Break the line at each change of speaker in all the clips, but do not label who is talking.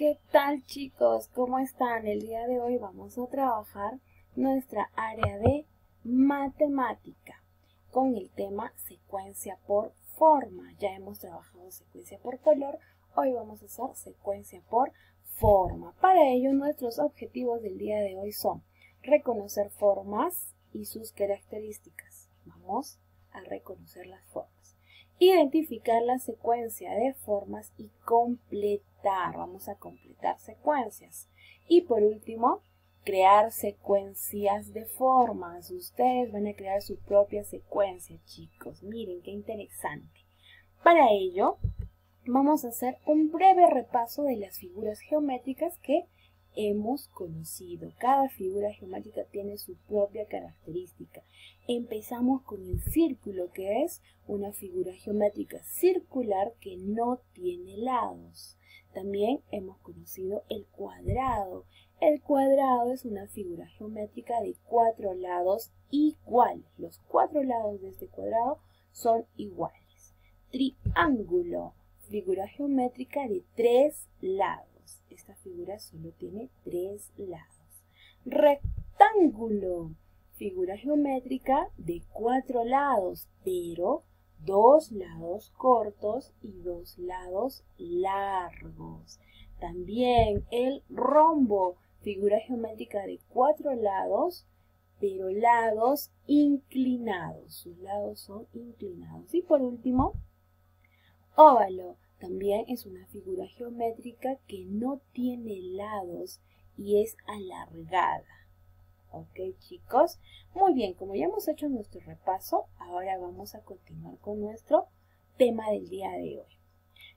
¿Qué tal chicos? ¿Cómo están? El día de hoy vamos a trabajar nuestra área de matemática con el tema secuencia por forma. Ya hemos trabajado secuencia por color, hoy vamos a hacer secuencia por forma. Para ello nuestros objetivos del día de hoy son reconocer formas y sus características. Vamos a reconocer las formas identificar la secuencia de formas y completar. Vamos a completar secuencias. Y por último, crear secuencias de formas. Ustedes van a crear su propia secuencia, chicos. Miren qué interesante. Para ello, vamos a hacer un breve repaso de las figuras geométricas que hemos conocido. Cada figura geométrica tiene su propia característica. Empezamos con el círculo, que es una figura geométrica circular que no tiene lados. También hemos conocido el cuadrado. El cuadrado es una figura geométrica de cuatro lados iguales. Los cuatro lados de este cuadrado son iguales. Triángulo, figura geométrica de tres lados esta figura solo tiene tres lados. Rectángulo, figura geométrica de cuatro lados, pero dos lados cortos y dos lados largos. También el rombo, figura geométrica de cuatro lados, pero lados inclinados. Sus lados son inclinados. Y por último, óvalo, también es una figura geométrica que no tiene lados y es alargada. ¿Ok chicos? Muy bien, como ya hemos hecho nuestro repaso, ahora vamos a continuar con nuestro tema del día de hoy.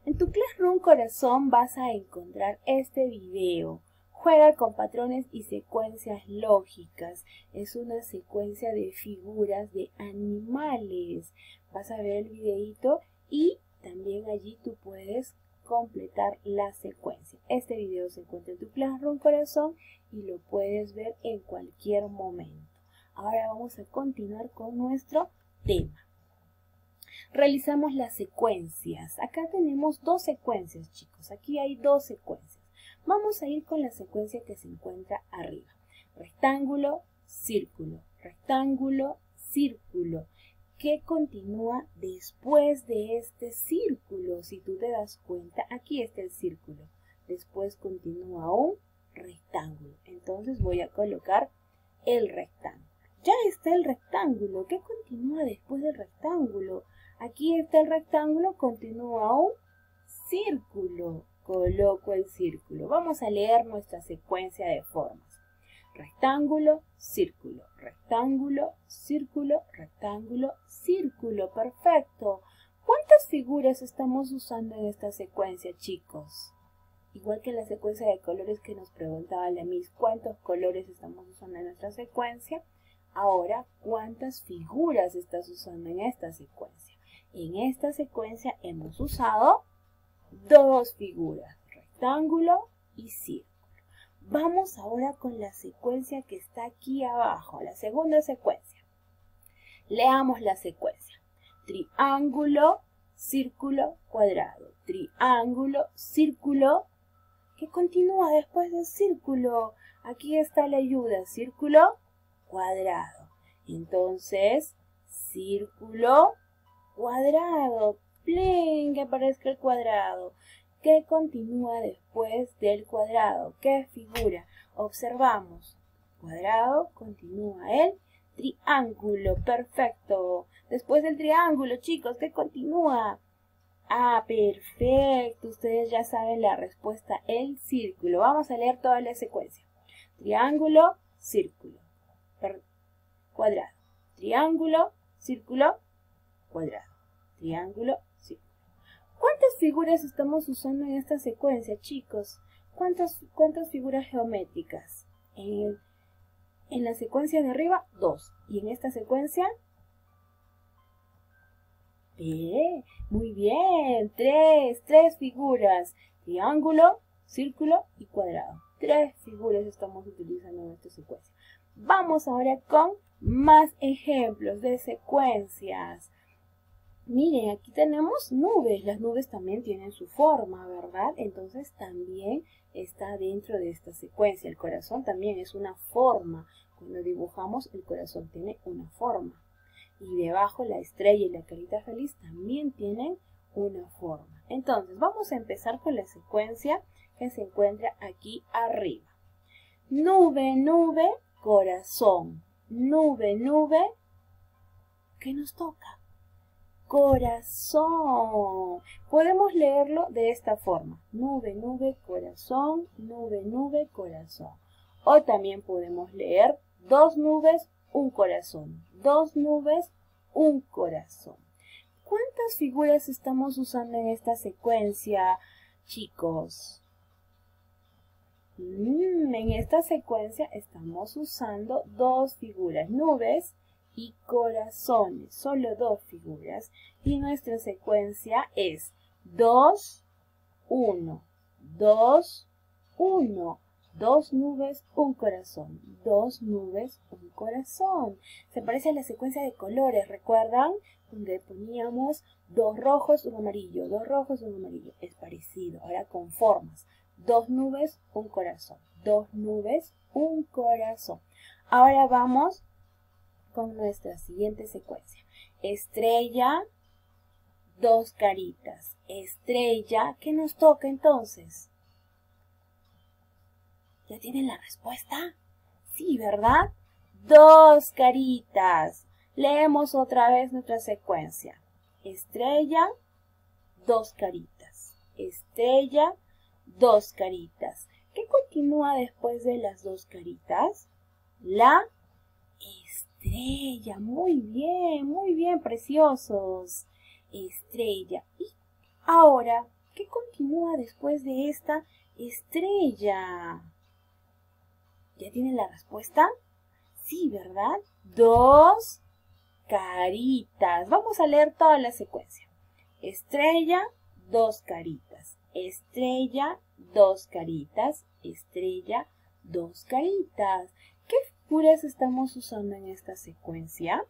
En tu Classroom Corazón vas a encontrar este video. Juega con patrones y secuencias lógicas. Es una secuencia de figuras de animales. Vas a ver el videito y también allí tú puedes completar la secuencia. Este video se encuentra en tu Classroom Corazón y lo puedes ver en cualquier momento. Ahora vamos a continuar con nuestro tema. Realizamos las secuencias. Acá tenemos dos secuencias, chicos. Aquí hay dos secuencias. Vamos a ir con la secuencia que se encuentra arriba. Rectángulo, círculo, rectángulo, círculo que continúa después de este círculo. Si tú te das cuenta, aquí está el círculo. Después continúa un rectángulo. Entonces voy a colocar el rectángulo. Ya está el rectángulo. ¿Qué continúa después del rectángulo? Aquí está el rectángulo, continúa un círculo. Coloco el círculo. Vamos a leer nuestra secuencia de formas rectángulo, círculo, rectángulo, círculo, rectángulo, círculo. Perfecto. ¿Cuántas figuras estamos usando en esta secuencia, chicos? Igual que la secuencia de colores que nos preguntaba la Miss, ¿cuántos colores estamos usando en nuestra secuencia? Ahora, ¿cuántas figuras estás usando en esta secuencia? En esta secuencia hemos usado dos figuras, rectángulo y círculo. Vamos ahora con la secuencia que está aquí abajo, la segunda secuencia. Leamos la secuencia. Triángulo, círculo, cuadrado. Triángulo, círculo. ¿Qué continúa después del círculo? Aquí está la ayuda. Círculo, cuadrado. Entonces, círculo, cuadrado. ¡Pling! Que aparezca el cuadrado. ¿Qué continúa después del cuadrado? ¿Qué figura? Observamos. Cuadrado, continúa el triángulo. Perfecto. Después del triángulo, chicos, ¿qué continúa? Ah, perfecto. Ustedes ya saben la respuesta, el círculo. Vamos a leer toda la secuencia. Triángulo, círculo. cuadrado. Triángulo, círculo, cuadrado. Triángulo, ¿Cuántas figuras estamos usando en esta secuencia, chicos? ¿Cuántas, cuántas figuras geométricas? En, en la secuencia de arriba, dos. Y en esta secuencia, eh, muy bien, tres, tres figuras. Triángulo, círculo y cuadrado. Tres figuras estamos utilizando en esta secuencia. Vamos ahora con más ejemplos de secuencias. Miren, aquí tenemos nubes. Las nubes también tienen su forma, ¿verdad? Entonces también está dentro de esta secuencia. El corazón también es una forma. Cuando dibujamos, el corazón tiene una forma. Y debajo la estrella y la carita feliz también tienen una forma. Entonces, vamos a empezar con la secuencia que se encuentra aquí arriba. Nube, nube, corazón. Nube, nube. ¿Qué nos toca? Corazón. Podemos leerlo de esta forma. Nube, nube, corazón. Nube, nube, corazón. O también podemos leer dos nubes, un corazón. Dos nubes, un corazón. ¿Cuántas figuras estamos usando en esta secuencia, chicos? Mm, en esta secuencia estamos usando dos figuras, nubes y corazones, solo dos figuras. Y nuestra secuencia es 2, 1, 2, 1, dos nubes, un corazón, dos nubes, un corazón. Se parece a la secuencia de colores, ¿recuerdan? Donde poníamos dos rojos, un amarillo, dos rojos, un amarillo. Es parecido, ahora con formas. Dos nubes, un corazón. Dos nubes, un corazón. Ahora vamos con nuestra siguiente secuencia. Estrella, dos caritas. Estrella, ¿qué nos toca entonces? ¿Ya tienen la respuesta? Sí, ¿verdad? Dos caritas. Leemos otra vez nuestra secuencia. Estrella, dos caritas. Estrella, dos caritas. ¿Qué continúa después de las dos caritas? La estrella. Muy bien, muy bien, preciosos. Estrella. Y ahora, ¿qué continúa después de esta estrella? ¿Ya tienen la respuesta? Sí, ¿verdad? Dos caritas. Vamos a leer toda la secuencia. Estrella, dos caritas. Estrella, dos caritas. Estrella, dos caritas. ¿Qué figuras estamos usando en esta secuencia?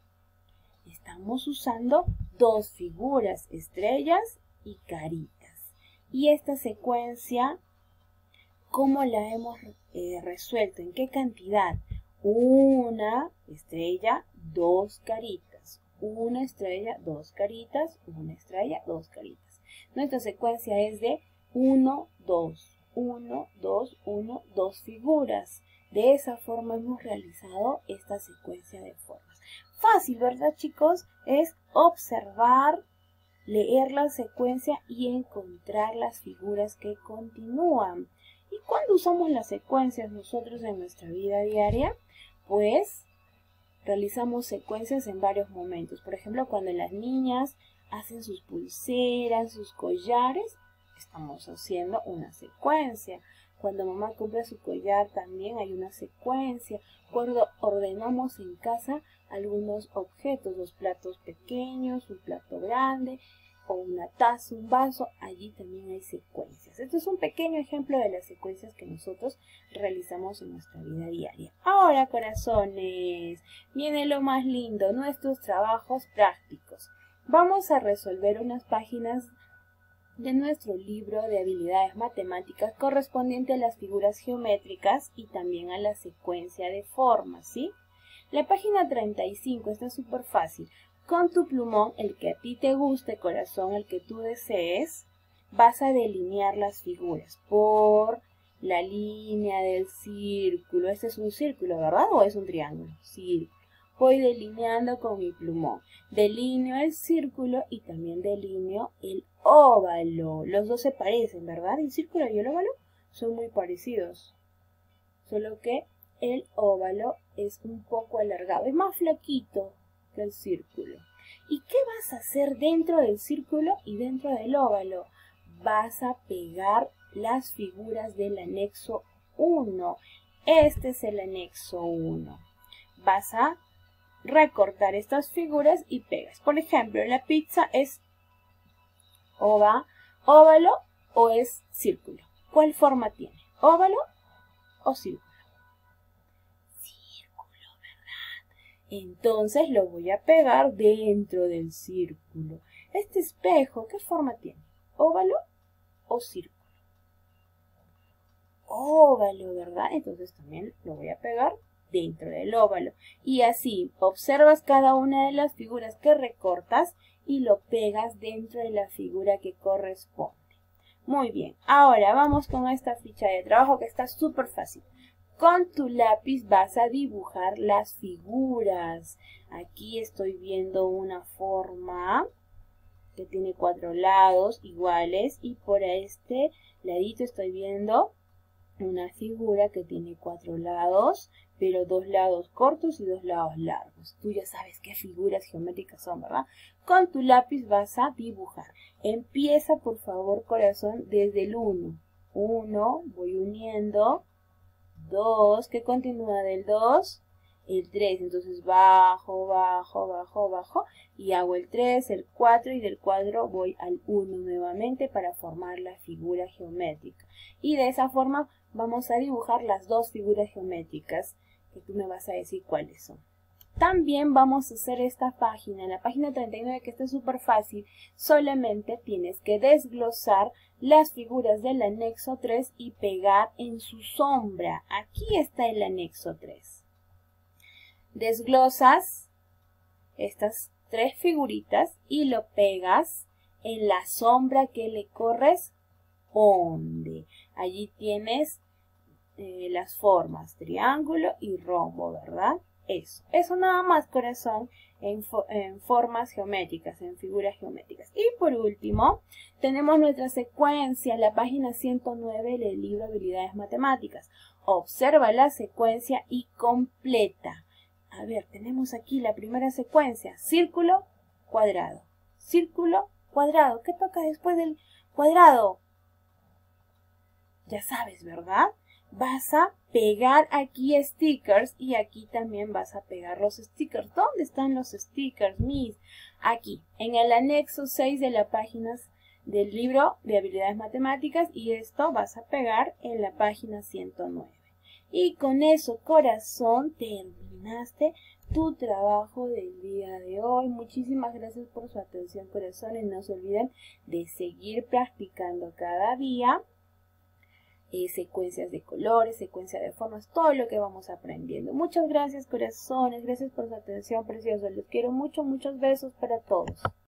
Estamos usando dos figuras, estrellas y caritas. Y esta secuencia, ¿cómo la hemos eh, resuelto? ¿En qué cantidad? Una estrella, dos caritas. Una estrella, dos caritas. Una estrella, dos caritas. Nuestra secuencia es de 1, 2, 1, 2, 1, 2 figuras. De esa forma hemos realizado esta secuencia de formas. Fácil, ¿verdad chicos? Es observar, leer la secuencia y encontrar las figuras que continúan. ¿Y cuándo usamos las secuencias nosotros en nuestra vida diaria? Pues realizamos secuencias en varios momentos. Por ejemplo, cuando las niñas hacen sus pulseras, sus collares, estamos haciendo una secuencia. Cuando mamá compra su collar también hay una secuencia. Cuando ordenamos en casa algunos objetos, los platos pequeños, un plato grande o una taza, un vaso, allí también hay secuencias. Este es un pequeño ejemplo de las secuencias que nosotros realizamos en nuestra vida diaria. Ahora, corazones, viene lo más lindo, nuestros trabajos prácticos. Vamos a resolver unas páginas de nuestro libro de habilidades matemáticas correspondiente a las figuras geométricas y también a la secuencia de formas, ¿sí? La página 35 está súper fácil. Con tu plumón, el que a ti te guste, corazón, el que tú desees, vas a delinear las figuras por la línea del círculo. Este es un círculo, ¿verdad? ¿O es un triángulo? Círculo. Voy delineando con mi plumón. Delineo el círculo y también delineo el óvalo. Los dos se parecen, ¿verdad? El círculo y el óvalo son muy parecidos. Solo que el óvalo es un poco alargado. Es más flaquito que el círculo. ¿Y qué vas a hacer dentro del círculo y dentro del óvalo? Vas a pegar las figuras del anexo 1. Este es el anexo 1. Vas a recortar estas figuras y pegas. Por ejemplo, la pizza es ova, óvalo o es círculo. ¿Cuál forma tiene? ¿Óvalo o círculo? Círculo, ¿verdad? Entonces lo voy a pegar dentro del círculo. Este espejo, ¿qué forma tiene? ¿Óvalo o círculo? Óvalo, ¿verdad? Entonces también lo voy a pegar dentro del óvalo. Y así observas cada una de las figuras que recortas y lo pegas dentro de la figura que corresponde. Muy bien, ahora vamos con esta ficha de trabajo que está súper fácil. Con tu lápiz vas a dibujar las figuras. Aquí estoy viendo una forma que tiene cuatro lados iguales y por este ladito estoy viendo una figura que tiene cuatro lados, pero dos lados cortos y dos lados largos. Tú ya sabes qué figuras geométricas son, ¿verdad? Con tu lápiz vas a dibujar. Empieza, por favor, corazón, desde el 1. 1, voy uniendo. 2, que continúa del 2, el 3, entonces bajo, bajo, bajo, bajo, y hago el 3, el 4, y del 4 voy al 1 nuevamente para formar la figura geométrica. Y de esa forma vamos a dibujar las dos figuras geométricas, que tú me vas a decir cuáles son. También vamos a hacer esta página, la página 39 que está súper fácil, solamente tienes que desglosar las figuras del anexo 3 y pegar en su sombra. Aquí está el anexo 3. Desglosas estas tres figuritas y lo pegas en la sombra que le corresponde. Allí tienes eh, las formas triángulo y rombo, ¿verdad? Eso, eso nada más corazón en, en, formas geométricas, en figuras geométricas. Y por último, tenemos nuestra secuencia, la página 109 del libro Habilidades Matemáticas. Observa la secuencia y completa. A ver, tenemos aquí la primera secuencia, círculo, cuadrado, círculo, cuadrado. ¿Qué toca después del cuadrado? Ya sabes, ¿verdad? Vas a pegar aquí stickers y aquí también vas a pegar los stickers. ¿Dónde están los stickers, mis? Aquí, en el anexo 6 de la página del libro de habilidades matemáticas y esto vas a pegar en la página 109. Y con eso, corazón, terminaste tu trabajo del día de hoy. Muchísimas gracias por su atención, corazón, y no se olviden de seguir practicando cada día eh, secuencias de colores, secuencia de formas, todo lo que vamos aprendiendo. Muchas gracias corazones, gracias por su atención preciosa, los quiero mucho, muchos besos para todos.